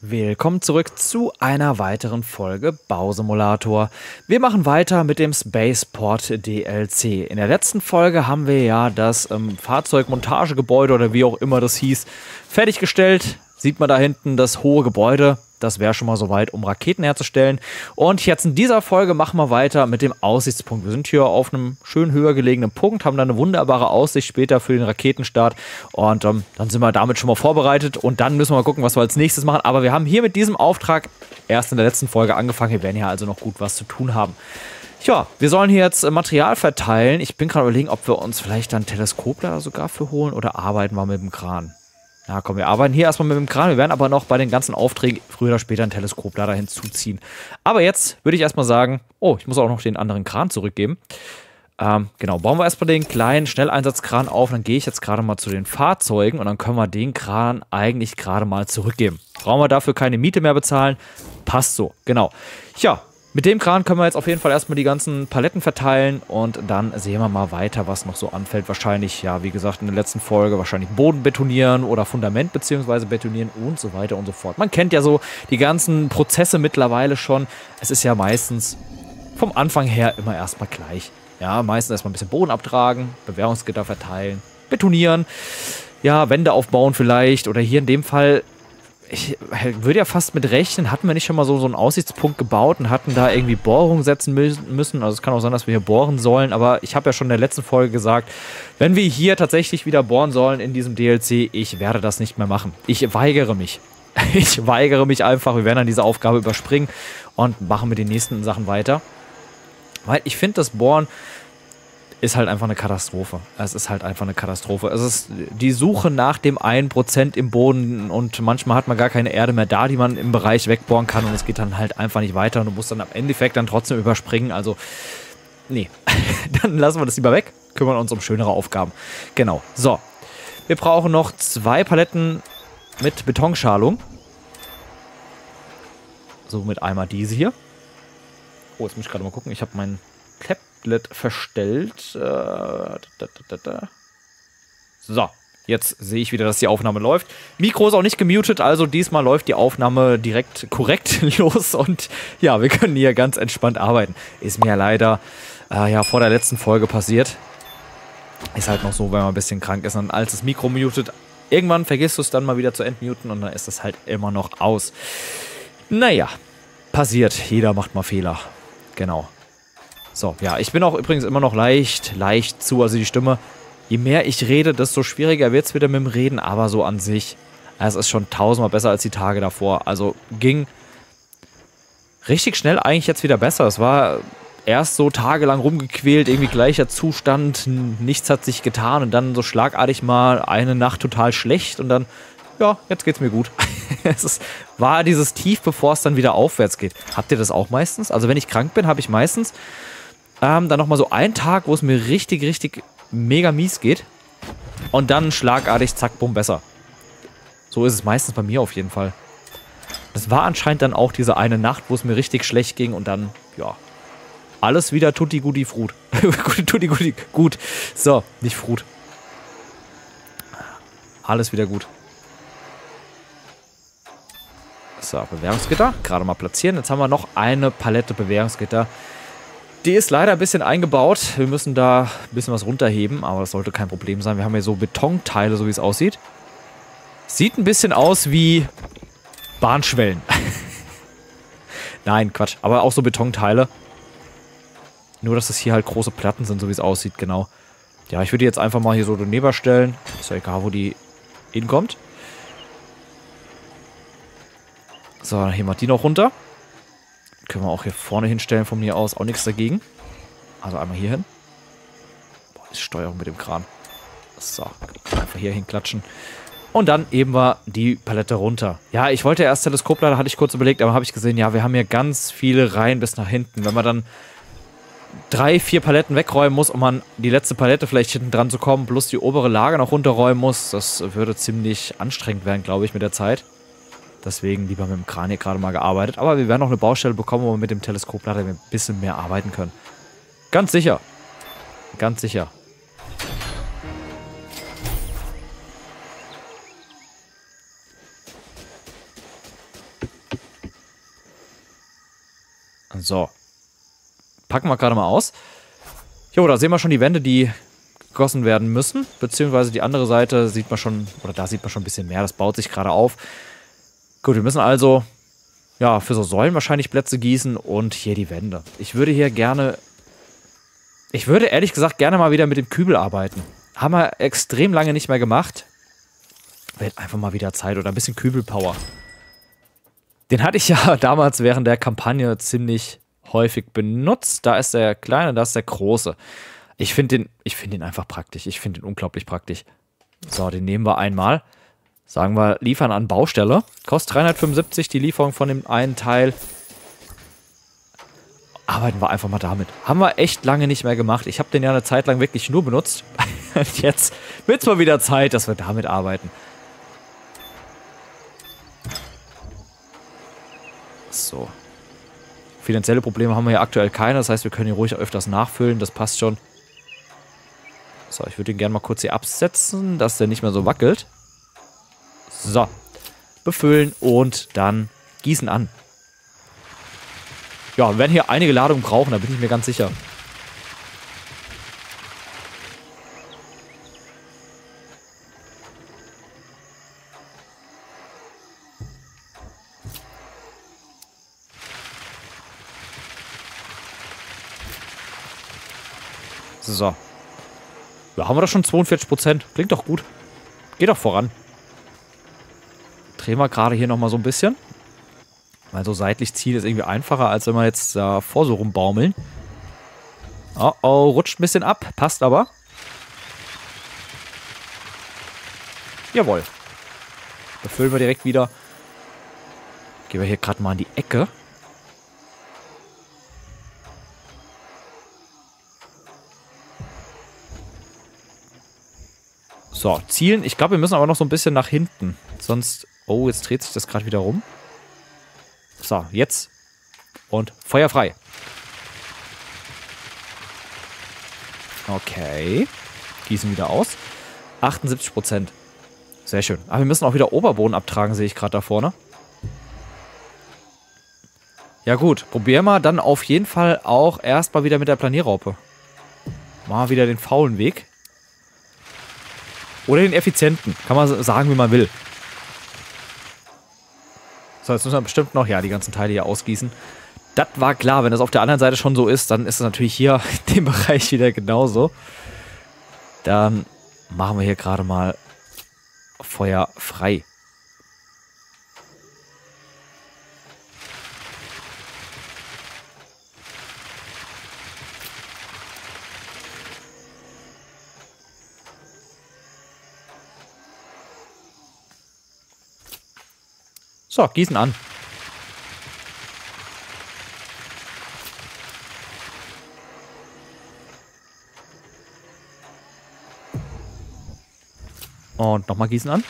Willkommen zurück zu einer weiteren Folge Bausimulator. Wir machen weiter mit dem Spaceport DLC. In der letzten Folge haben wir ja das ähm, Fahrzeugmontagegebäude oder wie auch immer das hieß, fertiggestellt. Sieht man da hinten das hohe Gebäude. Das wäre schon mal soweit, um Raketen herzustellen. Und jetzt in dieser Folge machen wir weiter mit dem Aussichtspunkt. Wir sind hier auf einem schön höher gelegenen Punkt, haben da eine wunderbare Aussicht später für den Raketenstart. Und ähm, dann sind wir damit schon mal vorbereitet. Und dann müssen wir mal gucken, was wir als nächstes machen. Aber wir haben hier mit diesem Auftrag erst in der letzten Folge angefangen. Wir werden hier also noch gut was zu tun haben. Ja, wir sollen hier jetzt äh, Material verteilen. Ich bin gerade überlegen, ob wir uns vielleicht dann ein Teleskop da sogar für holen oder arbeiten wir mit dem Kran. Ja, komm, wir arbeiten hier erstmal mit dem Kran. Wir werden aber noch bei den ganzen Aufträgen früher oder später ein Teleskoplader hinzuziehen. Aber jetzt würde ich erstmal sagen, oh, ich muss auch noch den anderen Kran zurückgeben. Ähm, genau, bauen wir erstmal den kleinen Schnelleinsatzkran auf. Dann gehe ich jetzt gerade mal zu den Fahrzeugen und dann können wir den Kran eigentlich gerade mal zurückgeben. Brauchen wir dafür keine Miete mehr bezahlen. Passt so, genau. Ja, mit dem Kran können wir jetzt auf jeden Fall erstmal die ganzen Paletten verteilen und dann sehen wir mal weiter, was noch so anfällt. Wahrscheinlich, ja, wie gesagt, in der letzten Folge wahrscheinlich Boden betonieren oder Fundament beziehungsweise betonieren und so weiter und so fort. Man kennt ja so die ganzen Prozesse mittlerweile schon. Es ist ja meistens vom Anfang her immer erstmal gleich. Ja, meistens erstmal ein bisschen Boden abtragen, Bewährungsgitter verteilen, betonieren, ja, Wände aufbauen vielleicht oder hier in dem Fall ich würde ja fast mit rechnen, hatten wir nicht schon mal so, so einen Aussichtspunkt gebaut und hatten da irgendwie Bohrungen setzen müssen. Also es kann auch sein, dass wir hier bohren sollen, aber ich habe ja schon in der letzten Folge gesagt, wenn wir hier tatsächlich wieder bohren sollen in diesem DLC, ich werde das nicht mehr machen. Ich weigere mich. Ich weigere mich einfach. Wir werden dann diese Aufgabe überspringen und machen mit den nächsten Sachen weiter. Weil ich finde, das Bohren ist halt einfach eine Katastrophe. Es ist halt einfach eine Katastrophe. Es ist die Suche nach dem 1% im Boden und manchmal hat man gar keine Erde mehr da, die man im Bereich wegbohren kann und es geht dann halt einfach nicht weiter und du musst dann am Endeffekt dann trotzdem überspringen. Also, nee, dann lassen wir das lieber weg, kümmern uns um schönere Aufgaben. Genau, so. Wir brauchen noch zwei Paletten mit Betonschalung. So, mit einmal diese hier. Oh, jetzt muss ich gerade mal gucken. Ich habe meinen Tab Tablet verstellt. Äh, da, da, da, so, jetzt sehe ich wieder, dass die Aufnahme läuft. Mikro ist auch nicht gemutet, also diesmal läuft die Aufnahme direkt korrekt los und ja, wir können hier ganz entspannt arbeiten. Ist mir leider äh, ja vor der letzten Folge passiert. Ist halt noch so, wenn man ein bisschen krank ist und als das Mikro mutet, irgendwann vergisst du es dann mal wieder zu entmuten und dann ist das halt immer noch aus. Naja, passiert. Jeder macht mal Fehler. Genau. So, ja, ich bin auch übrigens immer noch leicht, leicht zu, also die Stimme. Je mehr ich rede, desto schwieriger wird es wieder mit dem Reden, aber so an sich, es ist schon tausendmal besser als die Tage davor. Also ging richtig schnell eigentlich jetzt wieder besser. Es war erst so tagelang rumgequält, irgendwie gleicher Zustand, nichts hat sich getan und dann so schlagartig mal eine Nacht total schlecht und dann, ja, jetzt geht's mir gut. es ist, war dieses Tief, bevor es dann wieder aufwärts geht. Habt ihr das auch meistens? Also wenn ich krank bin, habe ich meistens ähm, dann nochmal so einen Tag, wo es mir richtig, richtig mega mies geht. Und dann schlagartig, zack, bumm, besser. So ist es meistens bei mir auf jeden Fall. Das war anscheinend dann auch diese eine Nacht, wo es mir richtig schlecht ging und dann, ja, alles wieder tutti guti frut. tutti guti gut. So, nicht frut. Alles wieder gut. So, Bewährungsgitter. Gerade mal platzieren. Jetzt haben wir noch eine Palette Bewährungsgitter. Die ist leider ein bisschen eingebaut. Wir müssen da ein bisschen was runterheben, aber das sollte kein Problem sein. Wir haben hier so Betonteile, so wie es aussieht. Sieht ein bisschen aus wie Bahnschwellen. Nein, Quatsch. Aber auch so Betonteile. Nur, dass das hier halt große Platten sind, so wie es aussieht, genau. Ja, ich würde jetzt einfach mal hier so daneben stellen. Ist ja egal, wo die hinkommt. So, dann heben wir die noch runter. Können wir auch hier vorne hinstellen von mir aus. Auch nichts dagegen. Also einmal hier hin. Boah, ist Steuerung mit dem Kran. So, einfach hier hinklatschen. Und dann eben wir die Palette runter. Ja, ich wollte erst Teleskoplader, hatte ich kurz überlegt, aber habe ich gesehen, ja, wir haben hier ganz viele Reihen bis nach hinten. Wenn man dann drei, vier Paletten wegräumen muss, um an die letzte Palette vielleicht hinten dran zu kommen, plus die obere Lage noch runterräumen muss, das würde ziemlich anstrengend werden, glaube ich, mit der Zeit. Deswegen lieber mit dem Kran gerade mal gearbeitet. Aber wir werden noch eine Baustelle bekommen, wo wir mit dem Teleskop leider ein bisschen mehr arbeiten können. Ganz sicher. Ganz sicher. So. Packen wir gerade mal aus. Jo, da sehen wir schon die Wände, die gegossen werden müssen. Beziehungsweise die andere Seite sieht man schon, oder da sieht man schon ein bisschen mehr. Das baut sich gerade auf. Gut, wir müssen also ja, für so Säulen wahrscheinlich Plätze gießen und hier die Wände. Ich würde hier gerne, ich würde ehrlich gesagt gerne mal wieder mit dem Kübel arbeiten. Haben wir extrem lange nicht mehr gemacht. Wird einfach mal wieder Zeit oder ein bisschen Kübelpower. Den hatte ich ja damals während der Kampagne ziemlich häufig benutzt. Da ist der kleine, da ist der große. Ich finde den, ich finde den einfach praktisch. Ich finde den unglaublich praktisch. So, den nehmen wir einmal. Sagen wir, liefern an Baustelle. Kostet 375 die Lieferung von dem einen Teil. Arbeiten wir einfach mal damit. Haben wir echt lange nicht mehr gemacht. Ich habe den ja eine Zeit lang wirklich nur benutzt. Und jetzt wird es mal wieder Zeit, dass wir damit arbeiten. So. Finanzielle Probleme haben wir ja aktuell keine. Das heißt, wir können hier ruhig öfters nachfüllen. Das passt schon. So, ich würde ihn gerne mal kurz hier absetzen, dass der nicht mehr so wackelt. So. Befüllen und dann gießen an. Ja, wir werden hier einige Ladungen brauchen, da bin ich mir ganz sicher. So. Ja, haben wir doch schon 42%. Klingt doch gut. Geht doch voran drehen wir gerade hier nochmal so ein bisschen. Weil so seitlich ziehen ist irgendwie einfacher, als wenn wir jetzt davor so rumbaumeln. Oh, oh, rutscht ein bisschen ab. Passt aber. Jawohl. Befüllen wir direkt wieder. Gehen wir hier gerade mal in die Ecke. So, zielen. Ich glaube, wir müssen aber noch so ein bisschen nach hinten. Sonst Oh, jetzt dreht sich das gerade wieder rum. So, jetzt. Und Feuer frei. Okay. Gießen wieder aus. 78 Prozent. Sehr schön. Aber wir müssen auch wieder Oberboden abtragen, sehe ich gerade da vorne. Ja gut, probieren wir dann auf jeden Fall auch erstmal wieder mit der Planierraupe. Mal wieder den faulen Weg. Oder den effizienten. Kann man sagen, wie man will. So, jetzt müssen wir bestimmt noch, ja, die ganzen Teile hier ausgießen. Das war klar, wenn das auf der anderen Seite schon so ist, dann ist es natürlich hier in dem Bereich wieder genauso. Dann machen wir hier gerade mal Feuer frei. So, gießen an. Und nochmal gießen an.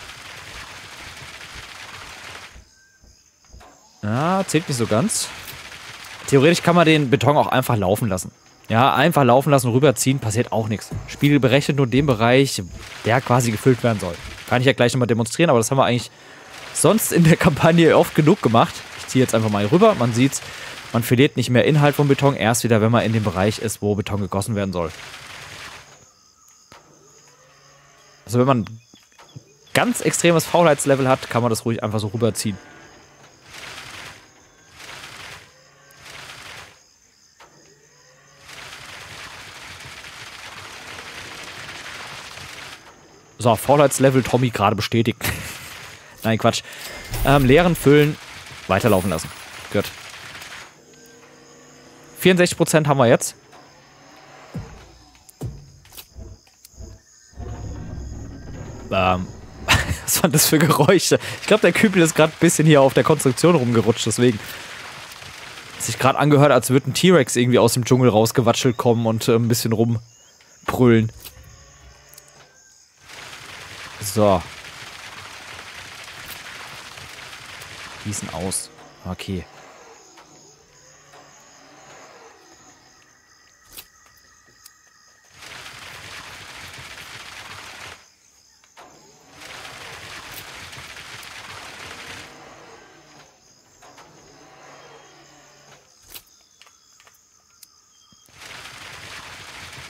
Ja, zählt nicht so ganz. Theoretisch kann man den Beton auch einfach laufen lassen. Ja, einfach laufen lassen, rüberziehen, passiert auch nichts. Spiegel berechnet nur den Bereich, der quasi gefüllt werden soll. Kann ich ja gleich nochmal demonstrieren, aber das haben wir eigentlich sonst in der Kampagne oft genug gemacht. Ich ziehe jetzt einfach mal rüber. Man sieht, man verliert nicht mehr Inhalt vom Beton, erst wieder, wenn man in dem Bereich ist, wo Beton gegossen werden soll. Also wenn man ganz extremes Faulheitslevel hat, kann man das ruhig einfach so rüberziehen. So, Faulheitslevel Tommy gerade bestätigt. Nein, Quatsch. Ähm, leeren, füllen, weiterlaufen lassen. Gut. 64% haben wir jetzt. Ähm, was waren das für Geräusche? Ich glaube, der Kübel ist gerade ein bisschen hier auf der Konstruktion rumgerutscht, deswegen. Hat sich gerade angehört, als würde ein T-Rex irgendwie aus dem Dschungel rausgewatschelt kommen und äh, ein bisschen rumbrüllen. So. Schießen aus. Okay.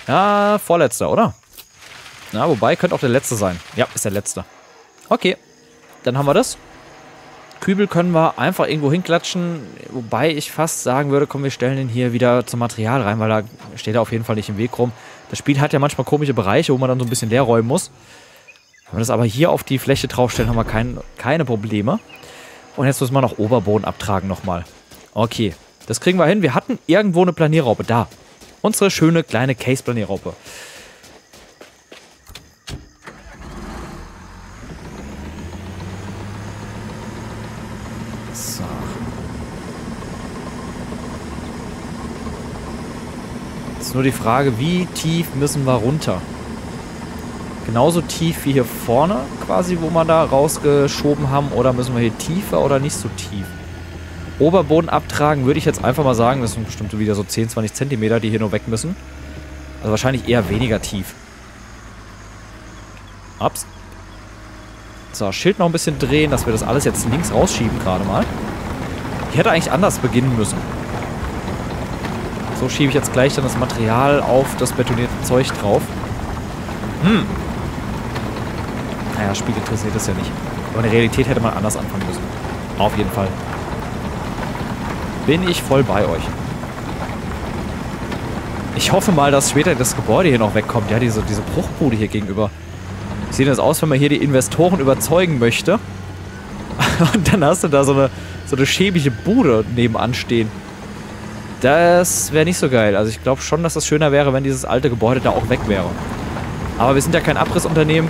Ja, vorletzter, oder? Na, wobei, könnte auch der letzte sein. Ja, ist der letzte. Okay, dann haben wir das. Kübel können wir einfach irgendwo hinklatschen, wobei ich fast sagen würde, komm, wir stellen den hier wieder zum Material rein, weil da steht er auf jeden Fall nicht im Weg rum. Das Spiel hat ja manchmal komische Bereiche, wo man dann so ein bisschen leer räumen muss. Wenn wir das aber hier auf die Fläche draufstellen, haben wir kein, keine Probleme. Und jetzt müssen wir noch Oberboden abtragen nochmal. Okay, das kriegen wir hin. Wir hatten irgendwo eine Planierraupe. Da. Unsere schöne kleine Case-Planierraupe. Ist nur die Frage, wie tief müssen wir runter? Genauso tief wie hier vorne quasi, wo wir da rausgeschoben haben, oder müssen wir hier tiefer oder nicht so tief? Oberboden abtragen würde ich jetzt einfach mal sagen, das sind bestimmt wieder so 10, 20 Zentimeter, die hier nur weg müssen. Also wahrscheinlich eher weniger tief. Ups. So, Schild noch ein bisschen drehen, dass wir das alles jetzt links rausschieben gerade mal. Ich hätte eigentlich anders beginnen müssen. So schiebe ich jetzt gleich dann das Material auf das betonierte Zeug drauf. Hm. Naja, Spiel interessiert das ja nicht. Aber in der Realität hätte man anders anfangen müssen. Auf jeden Fall. Bin ich voll bei euch. Ich hoffe mal, dass später das Gebäude hier noch wegkommt. Ja, diese, diese Bruchbude hier gegenüber. Sieht das aus, wenn man hier die Investoren überzeugen möchte? Und dann hast du da so eine, so eine schäbige Bude nebenan stehen. Das wäre nicht so geil. Also ich glaube schon, dass das schöner wäre, wenn dieses alte Gebäude da auch weg wäre. Aber wir sind ja kein Abrissunternehmen.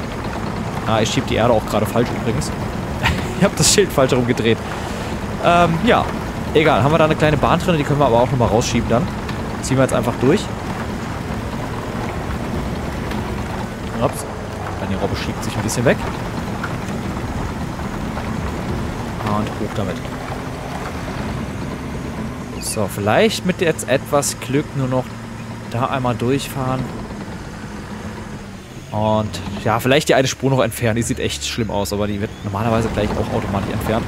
Ah, ich schiebe die Erde auch gerade falsch übrigens. ich habe das Schild falsch herumgedreht. Ähm, ja. Egal, haben wir da eine kleine Bahn drin, die können wir aber auch nochmal rausschieben dann. Ziehen wir jetzt einfach durch. Ups. Dann die Robbe schiebt sich ein bisschen weg. Und hoch damit. So, vielleicht mit jetzt etwas Glück nur noch da einmal durchfahren. Und ja, vielleicht die eine Spur noch entfernen. Die sieht echt schlimm aus, aber die wird normalerweise gleich auch automatisch entfernt.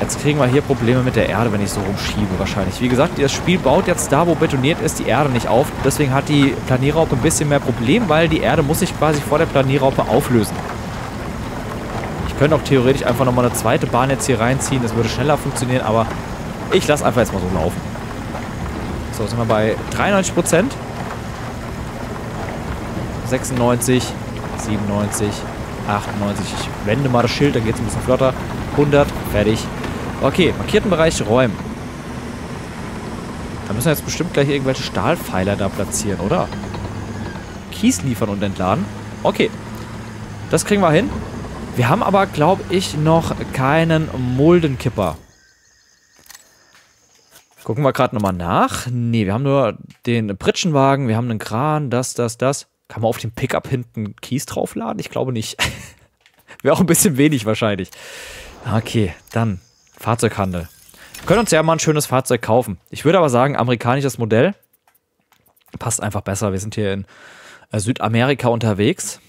Jetzt kriegen wir hier Probleme mit der Erde, wenn ich so rumschiebe wahrscheinlich. Wie gesagt, das Spiel baut jetzt da, wo betoniert ist, die Erde nicht auf. Deswegen hat die Planierraupe ein bisschen mehr Problem, weil die Erde muss sich quasi vor der Planierraupe auflösen. Ich könnte auch theoretisch einfach nochmal eine zweite Bahn jetzt hier reinziehen. Das würde schneller funktionieren, aber ich lasse einfach jetzt mal so laufen. So, sind wir bei 93 Prozent. 96, 97, 98. Ich wende mal das Schild, dann geht es ein bisschen flotter. 100, fertig. Okay, markierten Bereich räumen. Da müssen wir jetzt bestimmt gleich irgendwelche Stahlpfeiler da platzieren, oder? Kies liefern und entladen. Okay. Das kriegen wir hin. Wir haben aber, glaube ich, noch keinen Muldenkipper. Gucken wir gerade nochmal nach. Nee, wir haben nur den Pritschenwagen, wir haben einen Kran, das, das, das. Kann man auf dem Pickup hinten Kies draufladen? Ich glaube nicht. Wäre auch ein bisschen wenig wahrscheinlich. Okay, dann Fahrzeughandel. Wir können uns ja mal ein schönes Fahrzeug kaufen. Ich würde aber sagen, amerikanisches Modell passt einfach besser. Wir sind hier in äh, Südamerika unterwegs.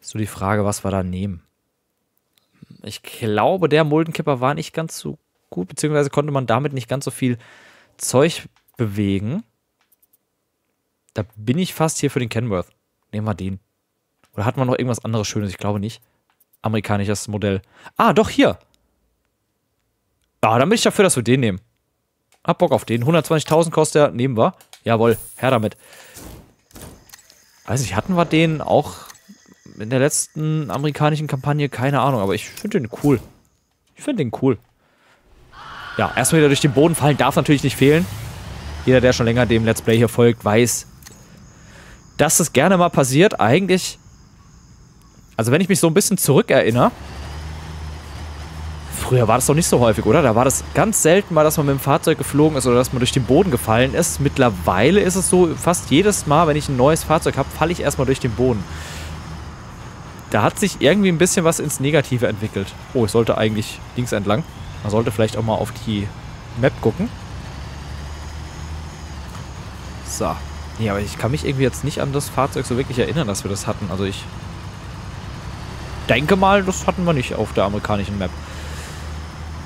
Ist so die Frage, was wir da nehmen. Ich glaube, der Muldenkipper war nicht ganz so gut, beziehungsweise konnte man damit nicht ganz so viel Zeug bewegen. Da bin ich fast hier für den Kenworth. Nehmen wir den. Oder hat man noch irgendwas anderes Schönes? Ich glaube nicht. Amerikanisches Modell. Ah, doch, hier. Ah, dann bin ich dafür, dass wir den nehmen. Hab Bock auf den. 120.000 kostet er. Nehmen wir. Jawohl, her damit. Weiß nicht, hatten wir den auch in der letzten amerikanischen Kampagne? Keine Ahnung, aber ich finde den cool. Ich finde den cool. Ja, erstmal wieder durch den Boden fallen darf natürlich nicht fehlen. Jeder, der schon länger dem Let's Play hier folgt, weiß, dass es gerne mal passiert. Eigentlich, also wenn ich mich so ein bisschen zurückerinnere, früher war das doch nicht so häufig, oder? Da war das ganz selten mal, dass man mit dem Fahrzeug geflogen ist oder dass man durch den Boden gefallen ist. Mittlerweile ist es so, fast jedes Mal, wenn ich ein neues Fahrzeug habe, falle ich erstmal durch den Boden. Da hat sich irgendwie ein bisschen was ins Negative entwickelt. Oh, ich sollte eigentlich links entlang. Man sollte vielleicht auch mal auf die Map gucken. So. Nee, aber ich kann mich irgendwie jetzt nicht an das Fahrzeug so wirklich erinnern, dass wir das hatten. Also ich denke mal, das hatten wir nicht auf der amerikanischen Map.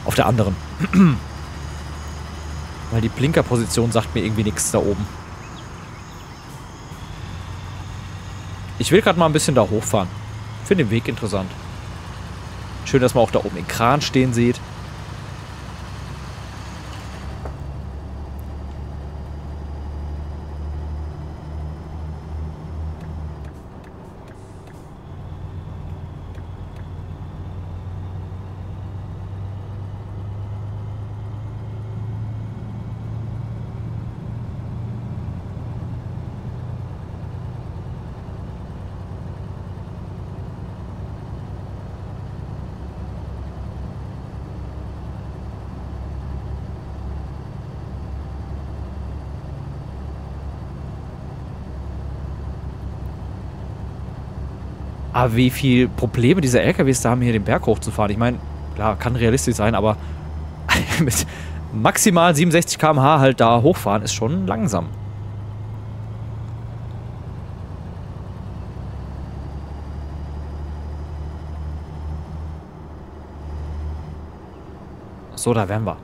Auf der anderen. Weil die Blinkerposition sagt mir irgendwie nichts da oben. Ich will gerade mal ein bisschen da hochfahren. Finde den Weg interessant. Schön, dass man auch da oben den Kran stehen sieht. Wie viel Probleme diese LKWs da haben, hier den Berg hochzufahren. Ich meine, klar, kann realistisch sein, aber mit maximal 67 km/h halt da hochfahren ist schon langsam. So, da wären wir.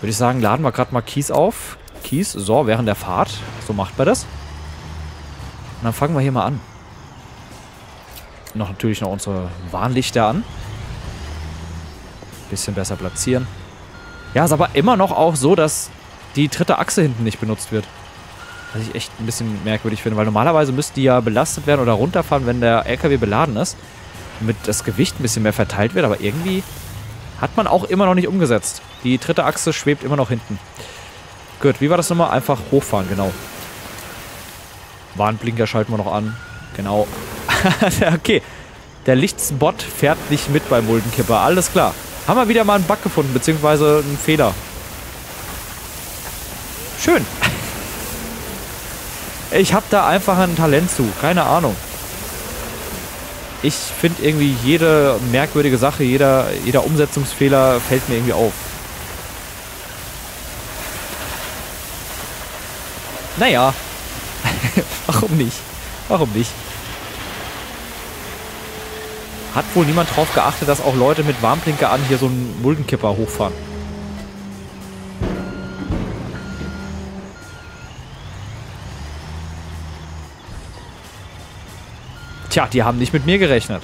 Würde ich sagen, laden wir gerade mal Kies auf. Kies, so, während der Fahrt. So macht man das. Und dann fangen wir hier mal an noch natürlich noch unsere Warnlichter an. Bisschen besser platzieren. Ja, ist aber immer noch auch so, dass die dritte Achse hinten nicht benutzt wird. Was ich echt ein bisschen merkwürdig finde, weil normalerweise müsste die ja belastet werden oder runterfahren, wenn der LKW beladen ist. Damit das Gewicht ein bisschen mehr verteilt wird, aber irgendwie hat man auch immer noch nicht umgesetzt. Die dritte Achse schwebt immer noch hinten. Gut, wie war das nochmal? Einfach hochfahren, genau. Warnblinker schalten wir noch an. Genau. okay. Der Lichtspot fährt nicht mit beim Muldenkipper. Alles klar. Haben wir wieder mal einen Bug gefunden, beziehungsweise einen Fehler. Schön. Ich habe da einfach ein Talent zu. Keine Ahnung. Ich finde irgendwie jede merkwürdige Sache, jeder, jeder Umsetzungsfehler fällt mir irgendwie auf. Naja. Warum nicht? Warum nicht? Hat wohl niemand drauf geachtet, dass auch Leute mit Warnblinker an hier so einen Muldenkipper hochfahren. Tja, die haben nicht mit mir gerechnet.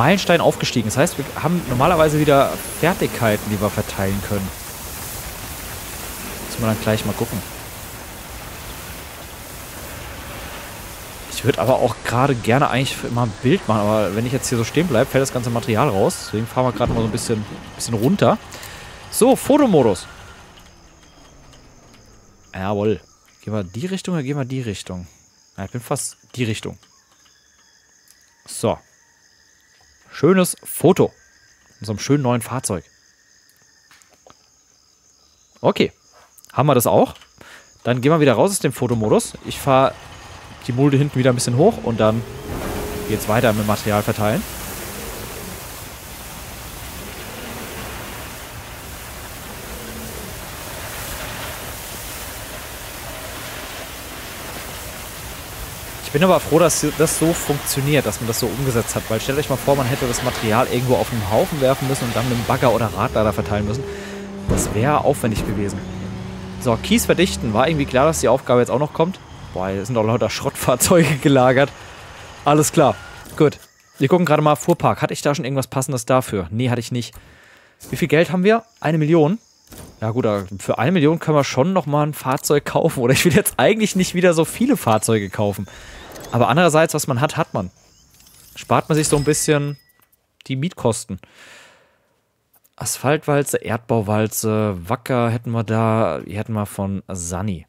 Meilenstein aufgestiegen. Das heißt, wir haben normalerweise wieder Fertigkeiten, die wir verteilen können. Müssen wir dann gleich mal gucken. Ich würde aber auch gerade gerne eigentlich immer ein Bild machen, aber wenn ich jetzt hier so stehen bleibe, fällt das ganze Material raus. Deswegen fahren wir gerade mal so ein bisschen, bisschen runter. So, Fotomodus. Jawohl. Gehen wir die Richtung oder gehen wir die Richtung? Ja, ich bin fast die Richtung. So. Schönes Foto. In so einem schönen neuen Fahrzeug. Okay. Haben wir das auch? Dann gehen wir wieder raus aus dem Fotomodus. Ich fahre die Mulde hinten wieder ein bisschen hoch und dann geht es weiter mit Material verteilen. Ich bin aber froh, dass das so funktioniert, dass man das so umgesetzt hat. Weil stellt euch mal vor, man hätte das Material irgendwo auf einen Haufen werfen müssen und dann mit einem Bagger oder Radlader verteilen müssen. Das wäre aufwendig gewesen. So, Kies verdichten. War irgendwie klar, dass die Aufgabe jetzt auch noch kommt? Boah, hier sind auch lauter Schrottfahrzeuge gelagert. Alles klar. Gut. Wir gucken gerade mal Fuhrpark. Hatte ich da schon irgendwas Passendes dafür? Nee, hatte ich nicht. Wie viel Geld haben wir? Eine Million. Ja gut, für eine Million können wir schon nochmal ein Fahrzeug kaufen. Oder ich will jetzt eigentlich nicht wieder so viele Fahrzeuge kaufen. Aber andererseits, was man hat, hat man. Spart man sich so ein bisschen die Mietkosten. Asphaltwalze, Erdbauwalze, Wacker hätten wir da. Die hätten wir von Sunny.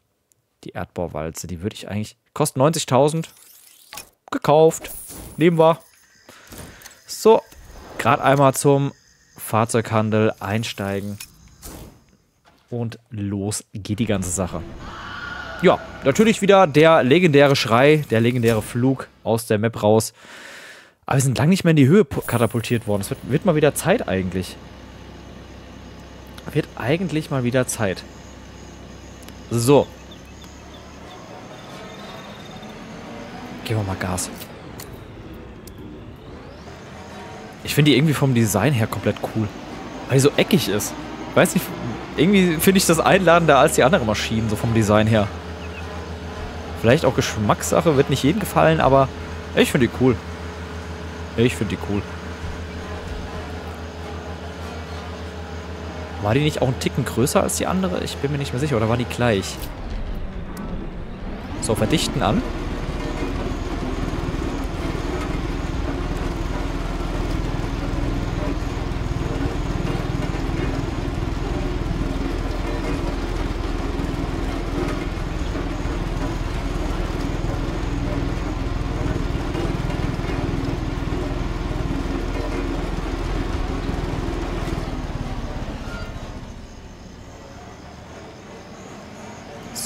Die Erdbauwalze, die würde ich eigentlich. Kostet 90.000. Gekauft. Nehmen wir. So. Gerade einmal zum Fahrzeughandel einsteigen. Und los geht die ganze Sache. Ja, natürlich wieder der legendäre Schrei, der legendäre Flug aus der Map raus. Aber wir sind lange nicht mehr in die Höhe katapultiert worden. Es wird, wird mal wieder Zeit eigentlich. Wird eigentlich mal wieder Zeit. So. geben wir mal Gas. Ich finde die irgendwie vom Design her komplett cool. Weil die so eckig ist. Weiß nicht, irgendwie finde ich das einladender als die anderen Maschinen, so vom Design her. Vielleicht auch Geschmackssache, wird nicht jedem gefallen, aber ich finde die cool. Ich finde die cool. War die nicht auch einen Ticken größer als die andere? Ich bin mir nicht mehr sicher. Oder war die gleich? So, verdichten an.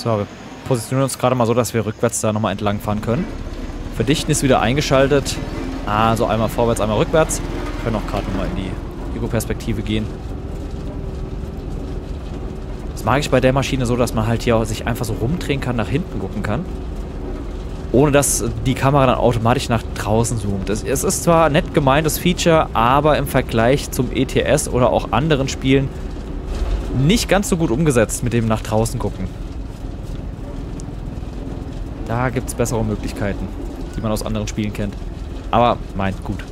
So, wir positionieren uns gerade mal so, dass wir rückwärts da nochmal entlang fahren können. Verdichten ist wieder eingeschaltet. Also einmal vorwärts, einmal rückwärts. Wir können auch gerade nochmal in die Ego-Perspektive gehen. Das mag ich bei der Maschine so, dass man halt hier sich einfach so rumdrehen kann, nach hinten gucken kann. Ohne dass die Kamera dann automatisch nach draußen zoomt. Es, ist zwar nett gemeintes Feature, aber im Vergleich zum ETS oder auch anderen Spielen nicht ganz so gut umgesetzt mit dem nach draußen gucken. Da gibt es bessere Möglichkeiten, die man aus anderen Spielen kennt. Aber meint gut.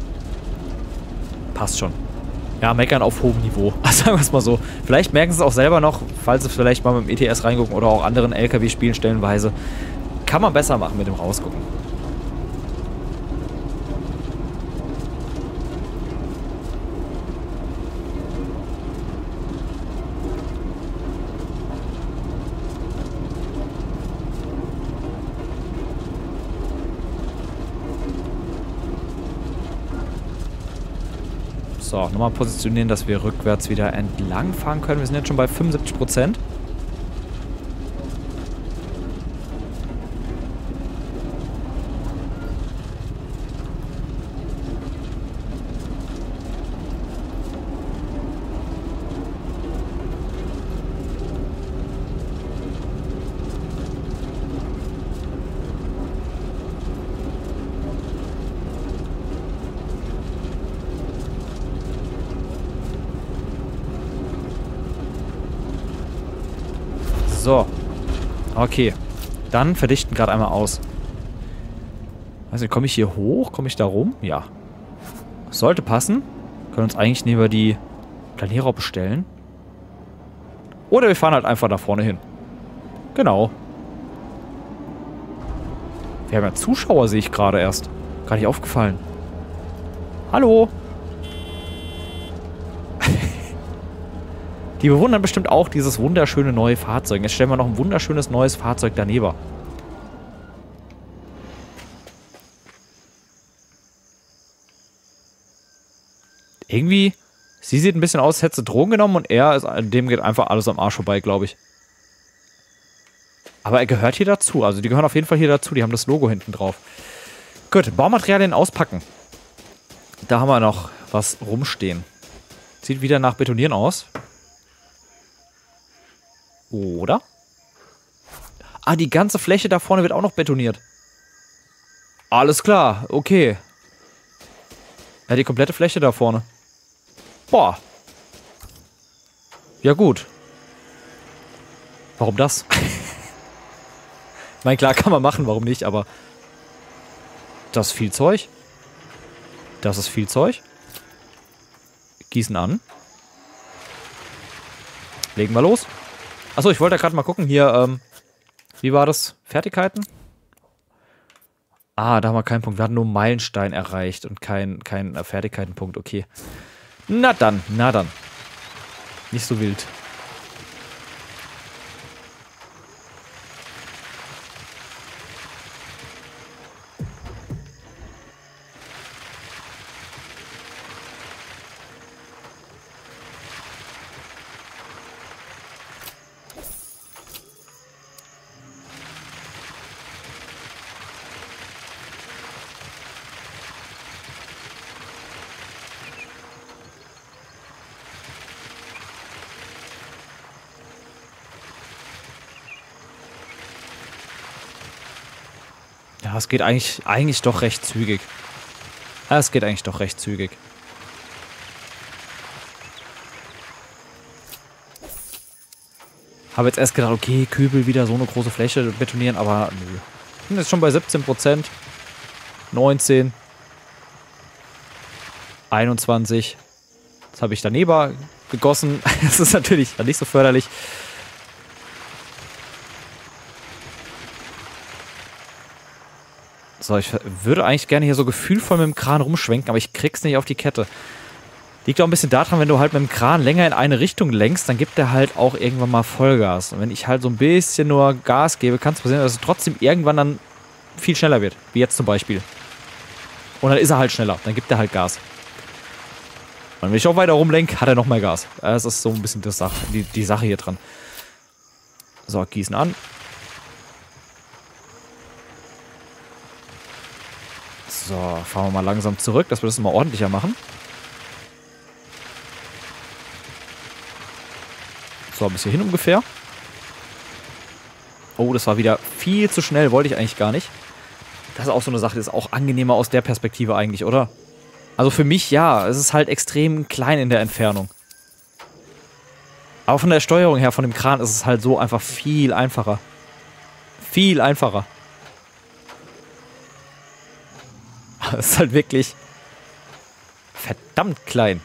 Passt schon. Ja, meckern auf hohem Niveau. sagen wir es mal so. Vielleicht merken sie es auch selber noch, falls sie vielleicht mal mit dem ETS reingucken oder auch anderen LKW-Spielen stellenweise. Kann man besser machen mit dem Rausgucken. So, nochmal positionieren, dass wir rückwärts wieder entlang fahren können. Wir sind jetzt schon bei 75 Prozent. So. Okay. Dann verdichten gerade einmal aus. Nicht, komme ich hier hoch? Komme ich da rum? Ja. Sollte passen. Können uns eigentlich neben die Planierer bestellen. Oder wir fahren halt einfach da vorne hin. Genau. Wir haben ja Zuschauer, sehe ich gerade erst. Gar nicht aufgefallen. Hallo? Die bewundern bestimmt auch dieses wunderschöne neue Fahrzeug. Jetzt stellen wir noch ein wunderschönes neues Fahrzeug daneben. Irgendwie, sie sieht ein bisschen aus, als hätte sie Drogen genommen und er, ist, dem geht einfach alles am Arsch vorbei, glaube ich. Aber er gehört hier dazu. Also die gehören auf jeden Fall hier dazu. Die haben das Logo hinten drauf. Gut, Baumaterialien auspacken. Da haben wir noch was rumstehen. Sieht wieder nach Betonieren aus. Oder? Ah, die ganze Fläche da vorne wird auch noch betoniert. Alles klar, okay. Ja, die komplette Fläche da vorne. Boah. Ja gut. Warum das? ich meine, klar kann man machen, warum nicht, aber... Das ist viel Zeug. Das ist viel Zeug. Gießen an. Legen wir los. Achso, ich wollte gerade mal gucken hier, ähm, wie war das? Fertigkeiten? Ah, da haben wir keinen Punkt. Wir hatten nur Meilenstein erreicht und keinen kein äh, Fertigkeitenpunkt. Okay. Na dann, na dann. Nicht so wild. Geht eigentlich, eigentlich doch recht zügig. Es geht eigentlich doch recht zügig. Habe jetzt erst gedacht, okay, Kübel wieder so eine große Fläche betonieren, aber nö. Bin jetzt schon bei 17 Prozent. 19. 21. Jetzt habe ich daneben gegossen. Das ist natürlich nicht so förderlich. So, ich würde eigentlich gerne hier so gefühlvoll mit dem Kran rumschwenken, aber ich krieg's nicht auf die Kette. Liegt auch ein bisschen daran, wenn du halt mit dem Kran länger in eine Richtung lenkst, dann gibt er halt auch irgendwann mal Vollgas. Und wenn ich halt so ein bisschen nur Gas gebe, kann es passieren, dass es trotzdem irgendwann dann viel schneller wird. Wie jetzt zum Beispiel. Und dann ist er halt schneller. Dann gibt er halt Gas. Und wenn ich auch weiter rumlenke, hat er noch mehr Gas. Das ist so ein bisschen das Sache, die, die Sache hier dran. So, gießen an. So, fahren wir mal langsam zurück, dass wir das mal ordentlicher machen. So, bis hierhin ungefähr. Oh, das war wieder viel zu schnell, wollte ich eigentlich gar nicht. Das ist auch so eine Sache, das ist auch angenehmer aus der Perspektive eigentlich, oder? Also für mich ja, es ist halt extrem klein in der Entfernung. Aber von der Steuerung her, von dem Kran, ist es halt so einfach viel einfacher. Viel einfacher. Das ist halt wirklich verdammt klein.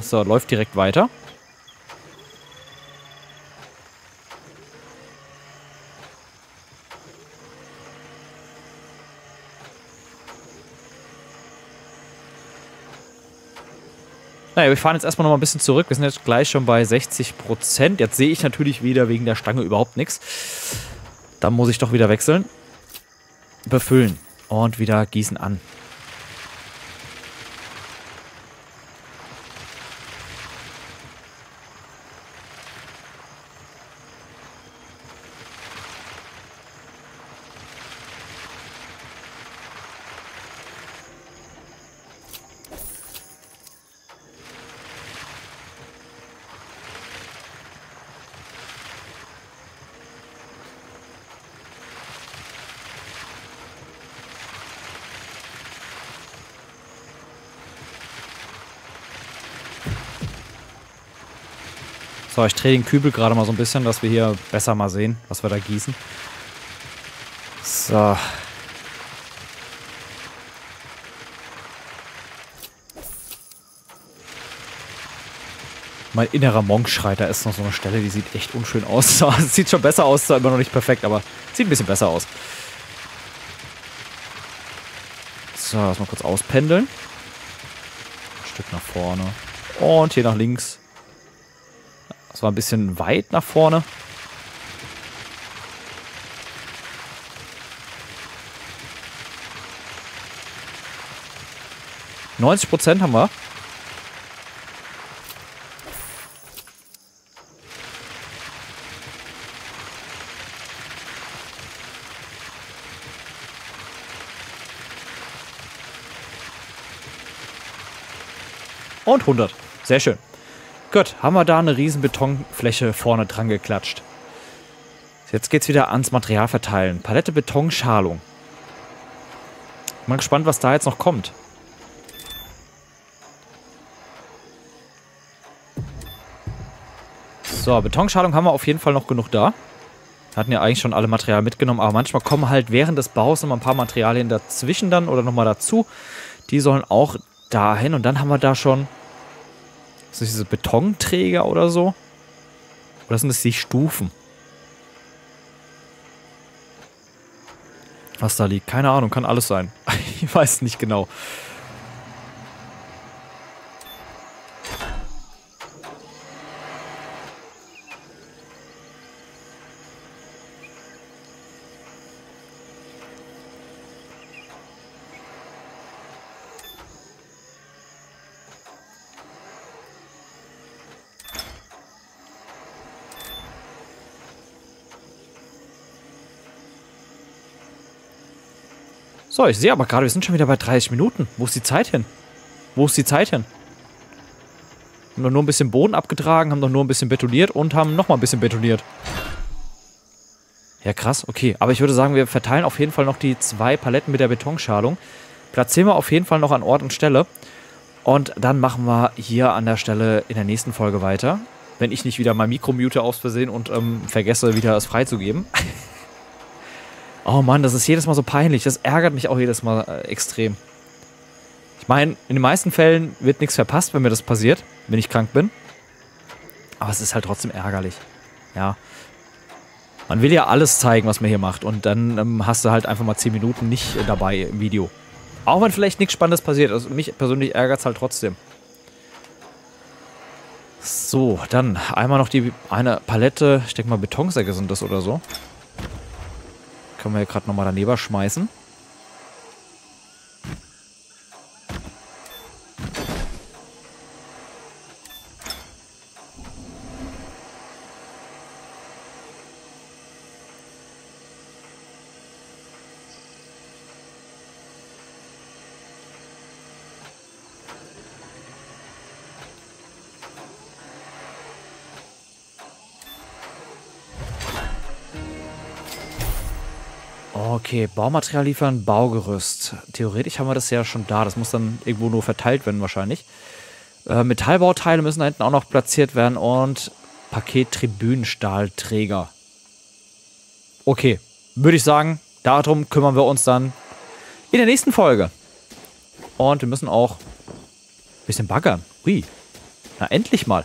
So, läuft direkt weiter. Naja, wir fahren jetzt erstmal noch mal ein bisschen zurück. Wir sind jetzt gleich schon bei 60 Prozent. Jetzt sehe ich natürlich wieder wegen der Stange überhaupt nichts. Dann muss ich doch wieder wechseln. Befüllen. Und wieder gießen an. So, ich drehe den Kübel gerade mal so ein bisschen, dass wir hier besser mal sehen, was wir da gießen. So. Mein innerer Monk schreit, da ist noch so eine Stelle, die sieht echt unschön aus. So, sieht schon besser aus, zwar immer noch nicht perfekt, aber sieht ein bisschen besser aus. So, lass mal kurz auspendeln. Ein Stück nach vorne. Und hier nach links. Das war ein bisschen weit nach vorne. Neunzig Prozent haben wir. Und 100. Sehr schön. Gut, haben wir da eine riesen Betonfläche vorne dran geklatscht. Jetzt geht's wieder ans Material verteilen. Palette Betonschalung. Mal gespannt, was da jetzt noch kommt. So, Betonschalung haben wir auf jeden Fall noch genug da. Hatten ja eigentlich schon alle Materialien mitgenommen, aber manchmal kommen halt während des Baus noch mal ein paar Materialien dazwischen dann oder nochmal dazu. Die sollen auch dahin und dann haben wir da schon sind das diese Betonträger oder so? Oder sind das die Stufen? Was da liegt? Keine Ahnung, kann alles sein. ich weiß nicht genau. So, ich sehe aber gerade, wir sind schon wieder bei 30 Minuten. Wo ist die Zeit hin? Wo ist die Zeit hin? Haben doch nur ein bisschen Boden abgetragen, haben doch nur ein bisschen betoniert und haben nochmal ein bisschen betoniert. Ja, krass, okay. Aber ich würde sagen, wir verteilen auf jeden Fall noch die zwei Paletten mit der Betonschalung. Platzieren wir auf jeden Fall noch an Ort und Stelle. Und dann machen wir hier an der Stelle in der nächsten Folge weiter. Wenn ich nicht wieder mein Mikro mute aus Versehen und ähm, vergesse, wieder es freizugeben. oh Mann, das ist jedes Mal so peinlich. Das ärgert mich auch jedes Mal äh, extrem. Ich meine, in den meisten Fällen wird nichts verpasst, wenn mir das passiert, wenn ich krank bin. Aber es ist halt trotzdem ärgerlich. Ja. Man will ja alles zeigen, was man hier macht. Und dann ähm, hast du halt einfach mal 10 Minuten nicht äh, dabei im Video. Auch wenn vielleicht nichts Spannendes passiert. Also mich persönlich ärgert es halt trotzdem. So, dann einmal noch die eine Palette. Ich denke mal Betonsäcke sind das oder so. Können wir hier gerade nochmal daneben schmeißen. Okay, Baumaterial liefern, Baugerüst. Theoretisch haben wir das ja schon da. Das muss dann irgendwo nur verteilt werden wahrscheinlich. Äh, Metallbauteile müssen da hinten auch noch platziert werden und Paket-Tribünenstahlträger. Okay, würde ich sagen, darum kümmern wir uns dann in der nächsten Folge. Und wir müssen auch ein bisschen baggern. Ui, na endlich mal.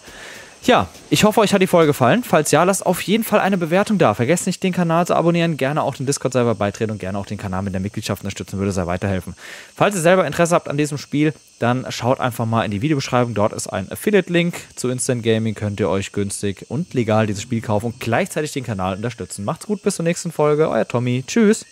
Ja, ich hoffe, euch hat die Folge gefallen. Falls ja, lasst auf jeden Fall eine Bewertung da. Vergesst nicht, den Kanal zu abonnieren, gerne auch den Discord-Server beitreten und gerne auch den Kanal mit der Mitgliedschaft unterstützen, würde sehr weiterhelfen. Falls ihr selber Interesse habt an diesem Spiel, dann schaut einfach mal in die Videobeschreibung. Dort ist ein Affiliate-Link zu Instant Gaming. Könnt ihr euch günstig und legal dieses Spiel kaufen und gleichzeitig den Kanal unterstützen. Macht's gut, bis zur nächsten Folge. Euer Tommy. Tschüss.